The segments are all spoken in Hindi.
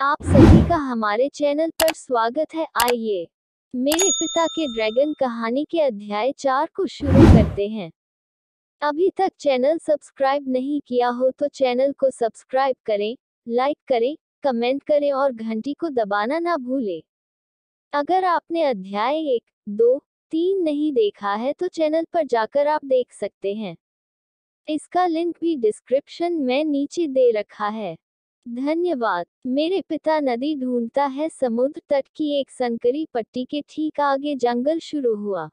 आप सभी का हमारे चैनल पर स्वागत है। आइए, मेरे पिता के ड्रैगन कहानी के अध्याय चार को शुरू करते हैं। अभी तक चैनल सब्सक्राइब नहीं किया हो तो चैनल को सब्सक्राइब करें, लाइक करें, कमेंट करें और घंटी को दबाना ना भूलें। अगर आपने अध्याय एक, दो, तीन नहीं देखा है तो चैनल पर जाकर आप देख सकते हैं। इसका लिंक भी डिस्क्रिप्शन में नीचे दे रखा है। धन्यवाद। मेरे पिता नदी ढूंढता है, समुद्र तट की एक संकरी पट्टी के ठीक आगे जंगल शुरू हुआ।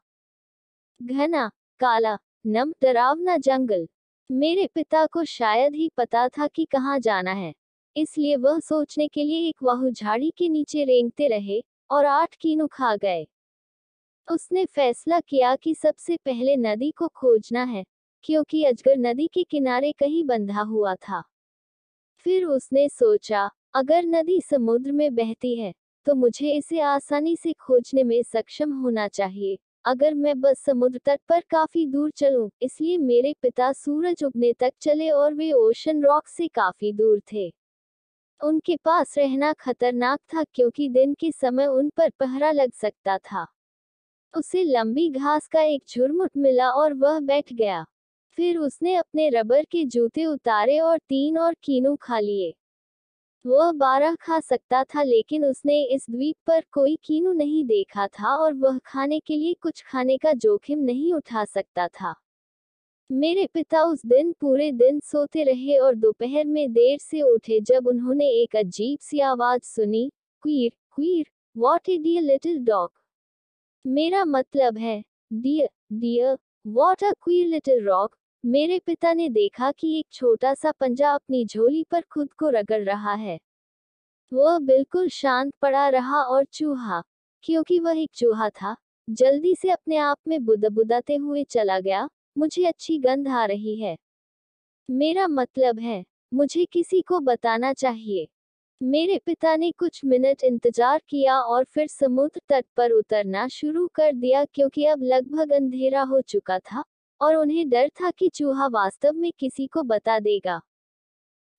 घना, काला, नम, डरावना जंगल। मेरे पिता को शायद ही पता था कि कहाँ जाना है। इसलिए वह सोचने के लिए एक वाहु झाड़ी के नीचे रेंगते रहे और आठ कीनू खा गए। उसने फैसला किया कि सबसे पहले नदी को खोजना है, क्योंकि अजगर नदी के किनारे कहीं बंधा हुआ था। फिर उसने सोचा अगर नदी समुद्र में बहती है तो मुझे इसे आसानी से खोजने में सक्षम होना चाहिए। अगर मैं बस समुद्र तट पर काफ़ी दूर चलूँ, इसलिए मेरे पिता सूरज उगने तक चले और वे ओशन रॉक से काफ़ी दूर थे। उनके पास रहना खतरनाक था क्योंकि दिन के समय उन पर पहरा लग सकता था। उसे लंबी घास का एक झुरमुट मिला और वह बैठ गया। फिर उसने अपने रबर के जूते उतारे और तीन और कीनू खा लिए। वह बारह खा सकता था लेकिन उसने इस द्वीप पर कोई कीनू नहीं देखा था और वह खाने के लिए कुछ खाने का जोखिम नहीं उठा सकता था। मेरे पिता उस दिन पूरे दिन सोते रहे और दोपहर में देर से उठे जब उन्होंने एक अजीब सी आवाज़ सुनी, queer queer what a dear little dog मेरा मतलब है dear dear what a queer little rock मेरे पिता ने देखा कि एक छोटा सा पंजा अपनी झोली पर खुद को रगड़ रहा है। वह बिल्कुल शांत पड़ा रहा और चूहा, क्योंकि वह एक चूहा था, जल्दी से अपने आप में बुदबुदाते हुए चला गया, मुझे अच्छी गंध आ रही है। मेरा मतलब है, मुझे किसी को बताना चाहिए मेरे पिता ने कुछ मिनट इंतज़ार किया और फिर समुद्र तट पर उतरना शुरू कर दिया क्योंकि अब लगभग अंधेरा हो चुका था। और उन्हें डर था कि चूहा वास्तव में किसी को बता देगा।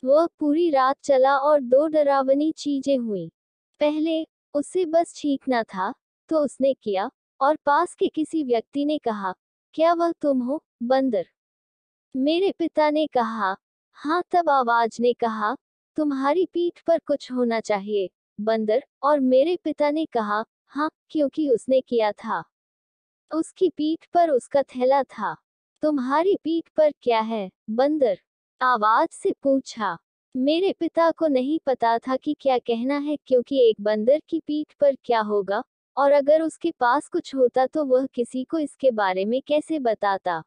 वह पूरी रात चला और दो डरावनी चीज़ें हुई। पहले उसे बस छींकना था तो उसने किया और पास के किसी व्यक्ति ने कहा, क्या वह तुम हो, बंदर? मेरे पिता ने कहा हाँ तब आवाज़ ने कहा, तुम्हारी पीठ पर कुछ होना चाहिए, बंदर। और मेरे पिता ने कहा हाँ क्योंकि उसने किया था। उसकी पीठ पर उसका थैला था। तुम्हारी पीठ पर क्या है? बंदर, आवाज़ से पूछा। मेरे पिता को नहीं पता था कि क्या कहना है क्योंकि एक बंदर की पीठ पर क्या होगा, और अगर उसके पास कुछ होता तो वह किसी को इसके बारे में कैसे बताता।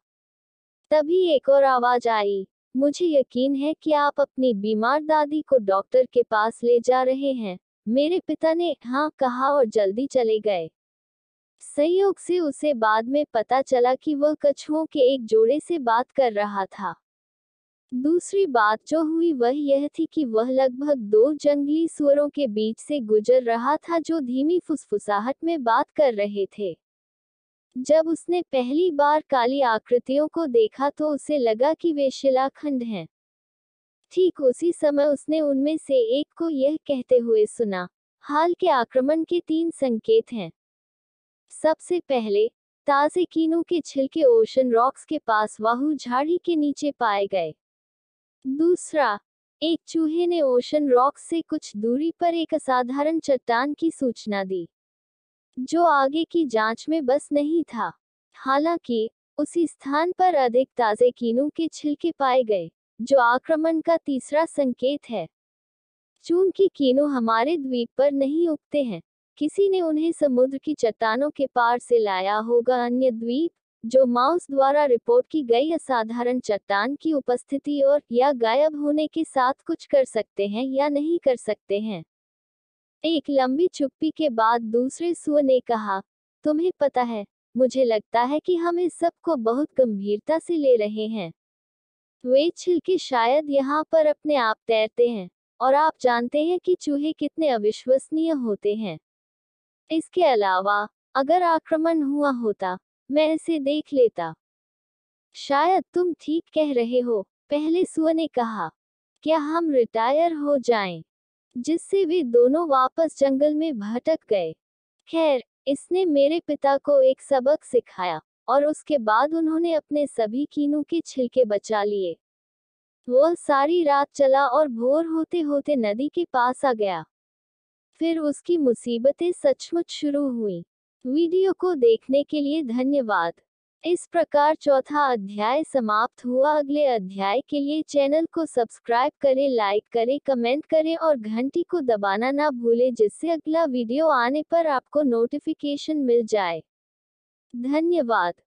तभी एक और आवाज़ आई। मुझे यकीन है कि आप अपनी बीमार दादी को डॉक्टर के पास ले जा रहे हैं। मेरे पिता ने हाँ कहा और जल्दी चले गए। संयोग से उसे बाद में पता चला कि वह कछुओं के एक जोड़े से बात कर रहा था। दूसरी बात जो हुई वह यह थी कि वह लगभग दो जंगली सुअरों के बीच से गुजर रहा था जो धीमी फुसफुसाहट में बात कर रहे थे। जब उसने पहली बार काली आकृतियों को देखा तो उसे लगा कि वे शिलाखंड हैं। ठीक उसी समय उसने उनमें से एक को यह कहते हुए सुना, हाल के आक्रमण के तीन संकेत हैं। सबसे पहले, ताजे कीनों के छिलके ओशन रॉक्स के पास वाहू झाड़ी के नीचे पाए गए। दूसरा, एक चूहे ने ओशन रॉक्स से कुछ दूरी पर एक असाधारण चट्टान की सूचना दी, जो आगे की जाँच में बस नहीं था। हालाँकि, उसी स्थान पर अधिक ताजे कीनों के छिलके पाए गए, जो आक्रमण का तीसरा संकेत है। चूँकि कीनू हमारे द्वीप पर नहीं उगते हैं। किसी ने उन्हें समुद्र की चट्टानों के पार से लाया होगा। अन्य द्वीप, जो माउस द्वारा रिपोर्ट की गई असाधारण चट्टान की उपस्थिति और या गायब होने के साथ कुछ कर सकते हैं या नहीं कर सकते हैं। एक लंबी चुप्पी के बाद दूसरे सुअ ने कहा, तुम्हें पता है, मुझे लगता है कि हम इस सबको बहुत गंभीरता से ले रहे हैं। वे छिलके शायद यहाँ पर अपने आप तैरते हैं, और आप जानते हैं कि चूहे कितने अविश्वसनीय होते हैं। इसके अलावा, अगर आक्रमण हुआ होता, मैं इसे देख लेता। शायद तुम ठीक कह रहे हो, पहले सुअ ने कहा। क्या हम रिटायर हो जाएँ? जिससे वे दोनों वापस जंगल में भटक गए। खैर, इसने मेरे पिता को एक सबक सिखाया, और उसके बाद उन्होंने अपने सभी कीनों के छिलके बचा लिए। वह सारी रात चला और भोर होते होते नदी के पास आ गया। फिर उसकी मुसीबतें सचमुच शुरू हुई। वीडियो को देखने के लिए धन्यवाद। इस प्रकार चौथा अध्याय समाप्त हुआ। अगले अध्याय के लिए चैनल को सब्सक्राइब करें, लाइक करें, कमेंट करें और घंटी को दबाना ना भूलें, जिससे अगला वीडियो आने पर आपको नोटिफिकेशन मिल जाए। धन्यवाद।